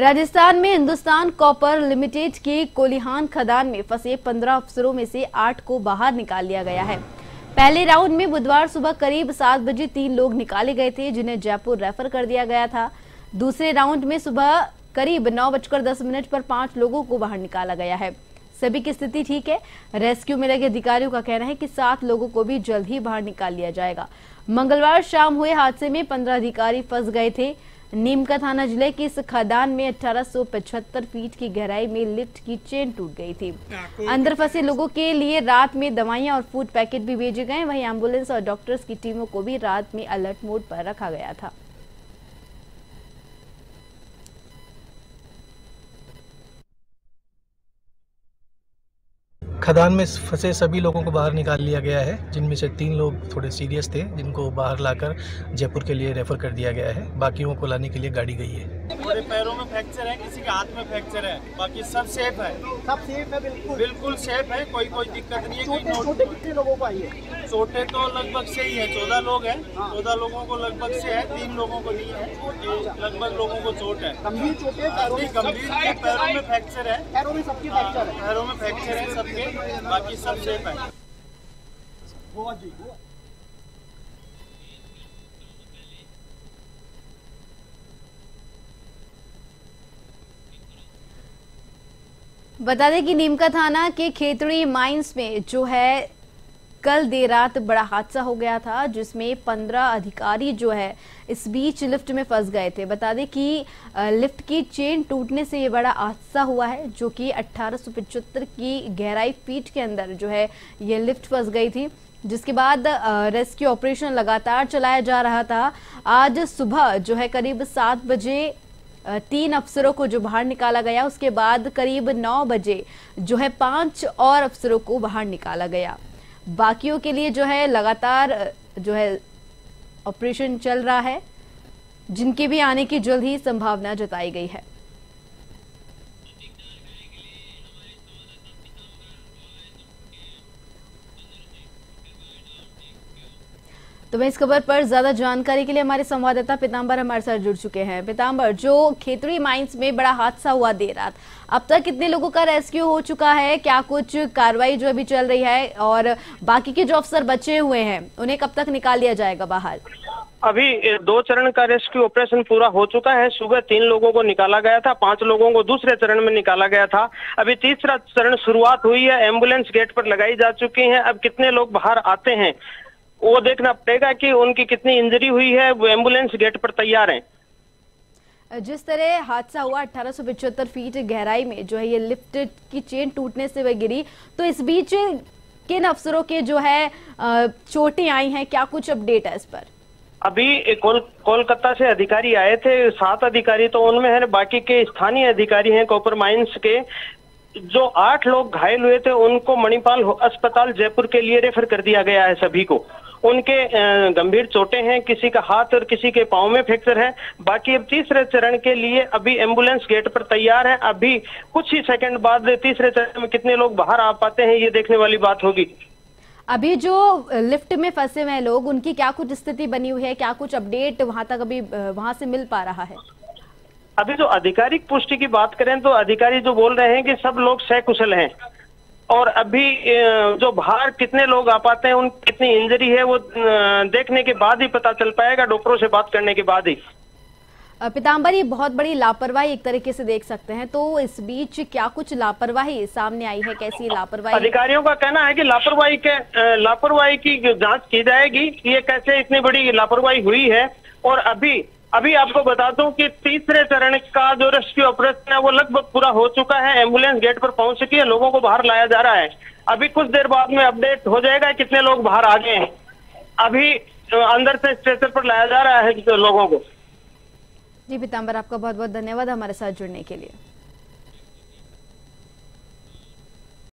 राजस्थान में Hindustan copper limited के कोलिहान खदान में फंसे 15 अफसरों में से आठ को बाहर निकाल लिया गया है। पहले राउंड में बुधवार सुबह करीब सात बजे तीन लोग निकाले गए थे, जिन्हें जयपुर रेफर कर दिया गया था। दूसरे राउंड में सुबह करीब नौ बजकर दस मिनट पर पाँच लोगों को बाहर निकाला गया है। सभी की स्थिति ठीक है। रेस्क्यू में लगे अधिकारियों का कहना है कि सात लोगों को भी जल्द ही बाहर निकाल लिया जाएगा। मंगलवार शाम हुए हादसे में पंद्रह अधिकारी फंस गए थे। नीमका थाना ज़िले के इस खदान में अठारह सौ पचहत्तर फीट की गहराई में लिफ्ट की चेन टूट गई थी। अंदर फंसे लोगों के लिए रात में दवाइयाँ और फ़ूड पैकेट भी भेजे गए। वहीं एंबुलेंस और डॉक्टर्स की टीमों को भी रात में अलर्ट मोड पर रखा गया था। खदान में फंसे सभी लोगों को बाहर निकाल लिया गया है जिनमें से तीन लोग थोड़े सीरियस थे जिनको बाहर लाकर जयपुर के लिए रेफर कर दिया गया है। बाकियों को लाने के लिए गाड़ी गई है। मेरे पैरों में फ्रैक्चर है किसी के हाथ में फ्रैक्चर है। बाकी सब सेफ़ है। सब सेफ़ है बिल्कुल। बिल्कुल सेफ़ है कोई कोई दिक्कत नहीं है छोटे कोई छोटे कितने लोगों को आई है छोटे तो लगभग से ही है चौदह लोग हैं। चौदह लोगों को लगभग से है तीन लोगों को नहीं है। ये लगभग लोगों को चोट है। गंभीर चोटें गंभीर पैरों में फ्रैक्चर है। पैरों में सबकी फ्रैक्चर है। पैरों में फ्रैक्चर है सबके। बाकी सब सेफ़ है। बता दें कि नीमका थाना के खेतड़ी माइंस में जो है कल देर रात बड़ा हादसा हो गया था, जिसमें पंद्रह अधिकारी जो है, इस बीच लिफ्ट में फंस गए थे। बता दें कि लिफ्ट की चेन टूटने से ये बड़ा हादसा हुआ है, जो कि अट्ठारह की गहराई फीट के अंदर जो है, ये लिफ्ट फंस गई थी, जिसके बाद रेस्क्यू ऑपरेशन लगातार चलाया जा रहा था। आज सुबह जो है, करीब सात बजे तीन अफसरों को जो बाहर निकाला गया, उसके बाद करीब नौ बजे जो है, पाँच और अफसरों को बाहर निकाला गया। बाकियों के लिए जो है लगातार जो है ऑपरेशन चल रहा है, जिनके भी आने की जल्द ही संभावना जताई गई है। तो मैं इस खबर पर ज़्यादा जानकारी के लिए हमारे संवाददाता पिताम्बर हमारे साथ जुड़ चुके हैं। पिताम्बर जो खेतरी माइंस में बड़ा हादसा हुआ देर रात, अब तक कितने लोगों का रेस्क्यू हो चुका है? क्या कुछ कार्रवाई जो अभी चल रही है और बाकी के जो अफसर बचे हुए हैं, उन्हें कब तक निकाल लिया जाएगा बाहर अभी दो चरण का रेस्क्यू ऑपरेशन पूरा हो चुका है। सुबह तीन लोगों को निकाला गया था, पाँच लोगों को दूसरे चरण में निकाला गया था। अभी तीसरा चरण शुरुआत हुई है, एंबुलेंस गेट पर लगाई जा चुकी है। अब कितने लोग बाहर आते हैं वो देखना पड़ेगा कि उनकी कितनी इंजरी हुई है वो एंबुलेंस गेट पर तैयार है। जिस तरह हादसा हुआ अठारह फीट गहराई में जो है ये लिफ्ट की चेन टूटने से वह गिरी। तो इस बीच किन अफसरों के जो है चोटें आई हैं क्या कुछ अपडेट है इस पर? अभी कोल कोलकाता से अधिकारी आए थे सात अधिकारी तो उनमें है बाकी के स्थानीय अधिकारी हैं कॉपर माइंस के। जो आठ लोग घायल हुए थे उनको मणिपाल अस्पताल जयपुर के लिए रेफर कर दिया गया है सभी को। उनके गंभीर चोटें हैं किसी का हाथ और किसी के पाँव में फ्रैक्चर है। बाकी अब तीसरे चरण के लिए अभी एंबुलेंस गेट पर तैयार है। अभी कुछ ही सेकंड बाद तीसरे चरण में कितने लोग बाहर आ पाते हैं ये देखने वाली बात होगी। अभी जो लिफ्ट में फंसे हुए लोग उनकी क्या कुछ स्थिति बनी हुई है क्या कुछ अपडेट वहाँ तक अभी वहाँ से मिल पा रहा है? अभी जो आधिकारिक पुष्टि की बात करें तो अधिकारी जो बोल रहे हैं कि सब लोग सकुशल हैं। और अभी जो बाहर कितने लोग आ पाते हैं उन कितनी इंजरी है वो देखने के बाद ही पता चल पाएगा डॉक्टरों से बात करने के बाद ही। पिताम्बर ये बहुत बड़ी लापरवाही एक तरीके से देख सकते हैं तो इस बीच क्या कुछ लापरवाही सामने आई है कैसी लापरवाही? अधिकारियों का कहना है कि लापरवाही के लापरवाही की जाँच की जाएगी ये कैसे इतनी बड़ी लापरवाही हुई है और अभी अभी आपको बता दूँ कि तीसरे चरण का जो रेस्क्यू ऑपरेशन है, वो लगभग पूरा हो चुका है। एंबुलेंस गेट पर पहुँच चुकी है। लोगों को बाहर लाया जा रहा है। अभी कुछ देर बाद में अपडेट हो जाएगा कितने लोग बाहर आ गए हैं। अभी अंदर से स्टेशन पर लाया जा रहा है लोगों को। जी पीताम्बर आपका बहुत बहुत धन्यवाद हमारे साथ जुड़ने के लिए।